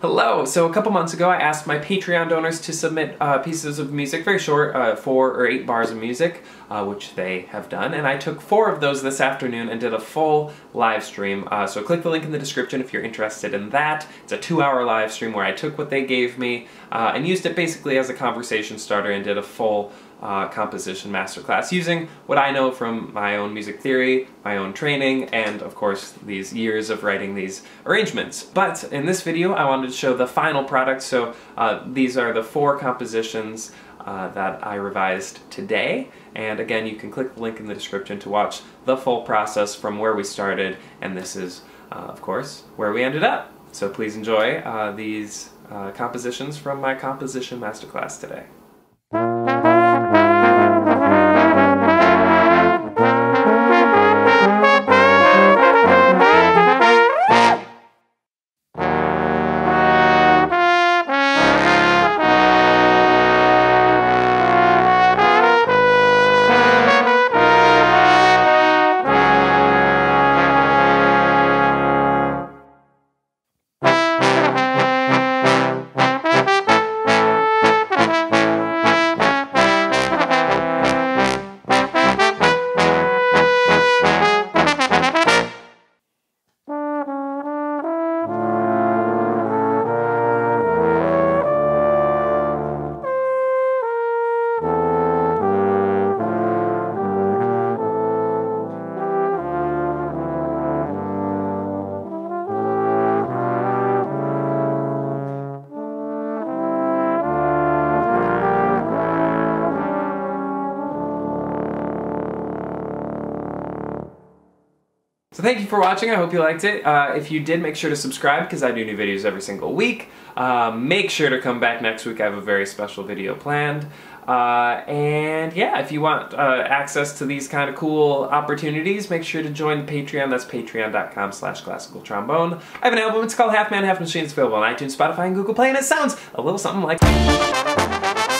Hello! So a couple months ago I asked my Patreon donors to submit uh, pieces of music, very short, uh, four or eight bars of music, uh, which they have done, and I took four of those this afternoon and did a full live stream. Uh, so click the link in the description if you're interested in that. It's a two hour live stream where I took what they gave me uh, and used it basically as a conversation starter and did a full uh, composition masterclass using what I know from my own music theory, my own training, and of course these years of writing these arrangements. But in this video I wanted to show the final product, so uh, these are the four compositions uh, that I revised today. And again, you can click the link in the description to watch the full process from where we started, and this is, uh, of course, where we ended up. So please enjoy uh, these uh, compositions from my composition masterclass today. So thank you for watching, I hope you liked it. Uh, if you did, make sure to subscribe because I do new videos every single week. Uh, make sure to come back next week, I have a very special video planned. Uh, and yeah, if you want uh, access to these kind of cool opportunities, make sure to join the Patreon. That's patreon.com slash classical trombone. I have an album, it's called Half Man, Half Machine. It's available on iTunes, Spotify, and Google Play, and it sounds a little something like...